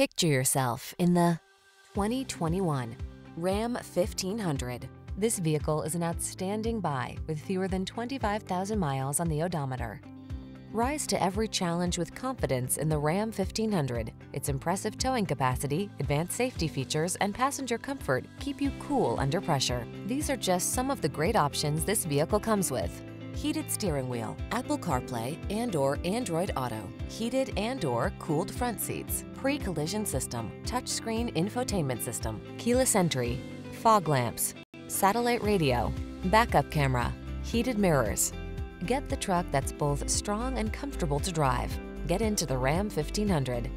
Picture yourself in the 2021 Ram 1500. This vehicle is an outstanding buy with fewer than 25,000 miles on the odometer. Rise to every challenge with confidence in the Ram 1500. Its impressive towing capacity, advanced safety features, and passenger comfort keep you cool under pressure. These are just some of the great options this vehicle comes with. Heated steering wheel, Apple CarPlay and or Android Auto, heated and or cooled front seats, pre-collision system, touchscreen infotainment system, keyless entry, fog lamps, satellite radio, backup camera, heated mirrors, Get the truck that's both strong and comfortable to drive. Get into the Ram 1500.